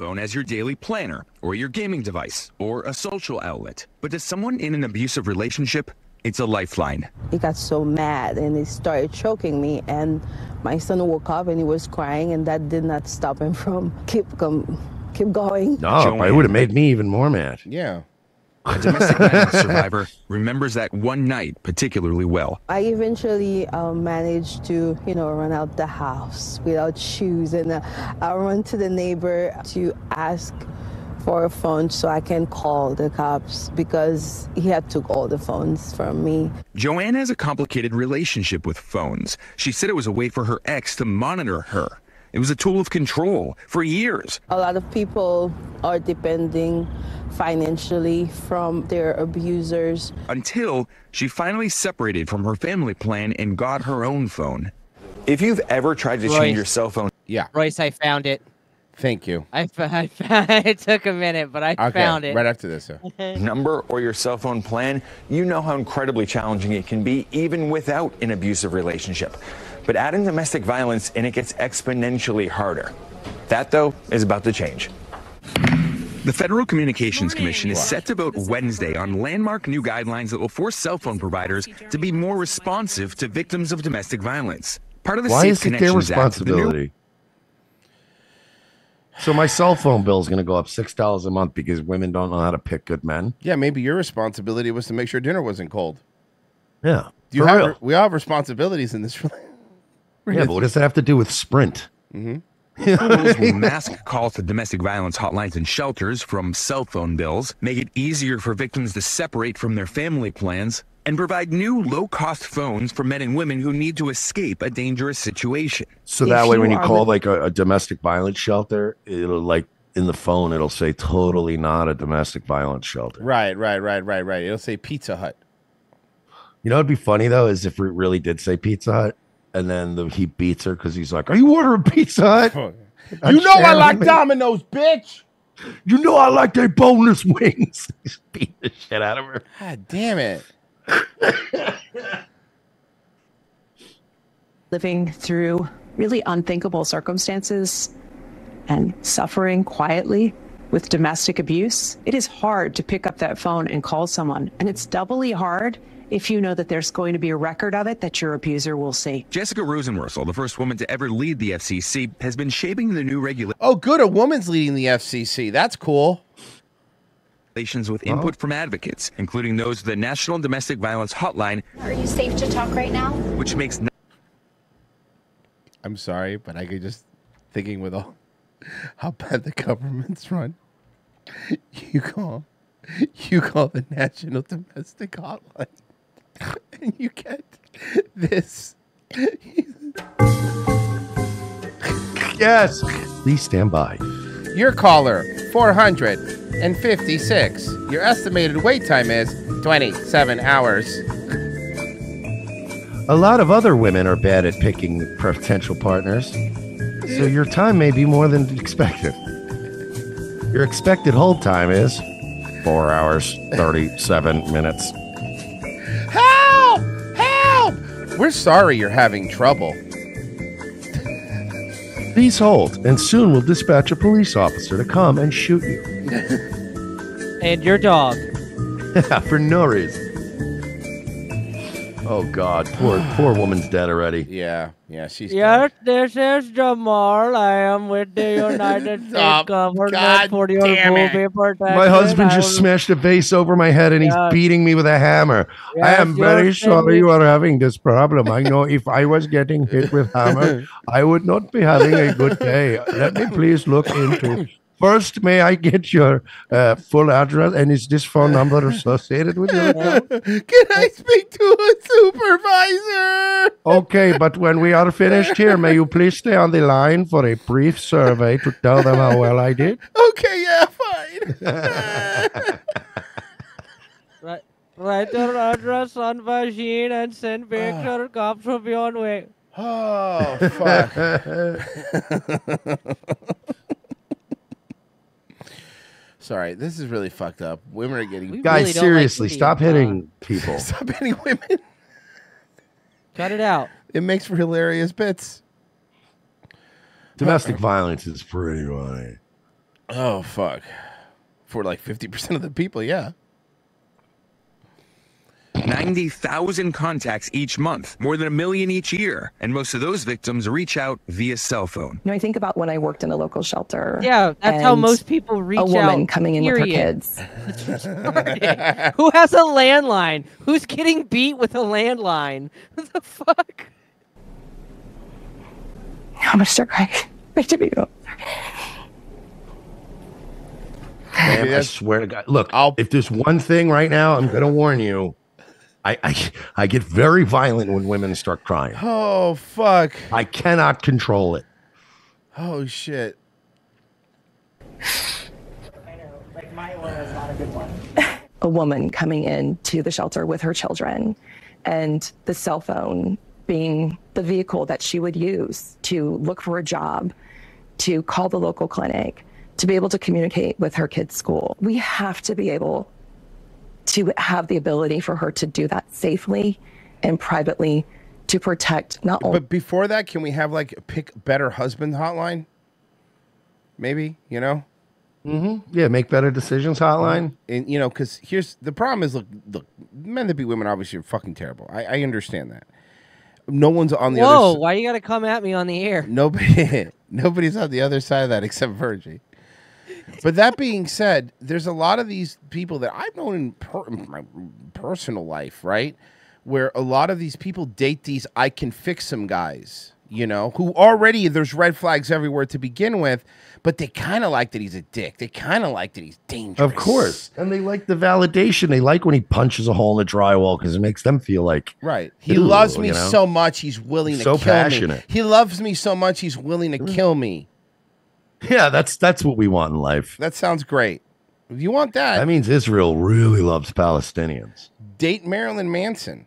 phone as your daily planner, or your gaming device, or a social outlet. But to someone in an abusive relationship, it's a lifeline. He got so mad and he started choking me and my son woke up and he was crying and that did not stop him from keep com- keep going. No, it would have made me even more mad. Yeah. A domestic violence survivor remembers that one night particularly well. I eventually um, managed to, you know, run out the house without shoes, and uh, I run to the neighbor to ask for a phone so I can call the cops because he had took all the phones from me. Joanne has a complicated relationship with phones. She said it was a way for her ex to monitor her. It was a tool of control for years. A lot of people are depending financially from their abusers. Until she finally separated from her family plan and got her own phone. If you've ever tried to Royce. change your cell phone, yeah. Royce, I found it. Thank you. I, fo- I found, it took a minute, but I Okay, found it. right after this. number or your cell phone plan, you know how incredibly challenging it can be even without an abusive relationship. But add in domestic violence and it gets exponentially harder. That, though, is about to change. The Federal Communications Commission is set to vote Wednesday on landmark new guidelines that will force cell phone providers to be more responsive to victims of domestic violence. Part of the Why Safe is it their Connections Act, responsibility? So my cell phone bill is going to go up six dollars a month because women don't know how to pick good men. Yeah, maybe your responsibility was to make sure dinner wasn't cold. Yeah, Do you for have real. we all have responsibilities in this relationship. Yeah, but what does that have to do with Sprint? Mm-hmm. Will mask calls to domestic violence hotlines and shelters from cell phone bills, make it easier for victims to separate from their family plans, and provide new low cost phones for men and women who need to escape a dangerous situation. So that way, when you call like a, a domestic violence shelter, it'll like in the phone, it'll say totally not a domestic violence shelter. Right, right, right, right, right. It'll say Pizza Hut. You know, what'd be funny though is if it really did say Pizza Hut, and then the, he beats her because he's like, "Are you ordering Pizza Hut?" Oh, you know I like Domino's, bitch. You know I like their boneless wings. He's beating the shit out of her. God damn it. living through really unthinkable circumstances and suffering quietly with domestic abuse, it is hard to pick up that phone and call someone. And it's doubly hard if you know that there's going to be a record of it that your abuser will see. Jessica Rosenworcel, the first woman to ever lead the FCC, has been shaping the new regulations Oh, good. A woman's leading the FCC. That's cool. Relations with input from advocates, including those of the National Domestic Violence Hotline, Are you safe to talk right now? which makes no- I'm sorry, but I could just thinking with all how bad the government's run. You call, you call the National Domestic Hotline, and you get this. Yes. Please stand by. Your caller, 456. Your estimated wait time is 27 hours. A lot of other women are bad at picking potential partners, so your time may be more than expected. Your expected hold time is four hours, 37 minutes. Help! Help! We're sorry you're having trouble. Please hold, and soon we'll dispatch a police officer to come and shoot you. And your dog. For no reason. Oh God, poor poor woman's dead already. Yeah, yeah, she's Yes, this is Jamal. I am with the United States Stop. government God for your damn movie protection. My husband just will- smashed a vase over my head and he's beating me with a hammer. I am very sorry you are having this problem. I know if I was getting hit with hammer, I would not be having a good day. Let me please look into. First, may I get your uh, full address and is this phone number associated with your account? Can I speak to a supervisor? Okay, but when we are finished here, may you please stay on the line for a brief survey to tell them how well I did? Okay, yeah, fine. Write, write your address on machine and send picture. Cops will be on way. Oh, fuck. Sorry, this is really fucked up. Women are getting Guys, seriously, stop hitting people. Stop hitting women. Cut it out. It makes for hilarious bits. Domestic violence is pretty funny. Oh fuck. For like fifty percent of the people, yeah. 90,000 contacts each month, more than a million each year. And most of those victims reach out via cell phone. You know, I think about when I worked in a local shelter. Yeah, that's how most people reach out. A woman out, coming in with her period. kids. Who has a landline? Who's getting beat with a landline? What the fuck? Oh, I'm gonna start crying. Wait to be Man, I swear to God. Look, if there's one thing right now, I'm going to warn you. I, I I get very violent when women start crying. Oh fuck. I cannot control it. Oh shit. I know, like my one is not a good one. a woman coming in to the shelter with her children and the cell phone being the vehicle that she would use to look for a job, to call the local clinic, to be able to communicate with her kids' school. We have to be able to have the ability for her to do that safely and privately to protect not only But before that, can we have like a pick better husband hotline? Maybe, you know? Mm-hmm. Yeah, make better decisions hotline. And you know, because here's the problem is look, look, men that beat women obviously are fucking terrible. I, I understand that. No one's on the Whoa, other why you gotta come at me on the air? Nobody, nobody's on the other side of that except Virgie. But that being said, there's a lot of these people that I've known in, per, in my personal life, right? Where a lot of these people date these I can fix them guys, you know, who already there's red flags everywhere to begin with, but they kind of like that he's a dick. They kind of like that he's dangerous. Of course. And they like the validation. They like when he punches a hole in the drywall because it makes them feel like Right. He loves me you know? so much he's willing to So kill passionate. me. He loves me so much he's willing to mm. kill me. Yeah, that's that's what we want in life. That sounds great. If you want that, That means Israel really loves Palestinians. date Marilyn Manson.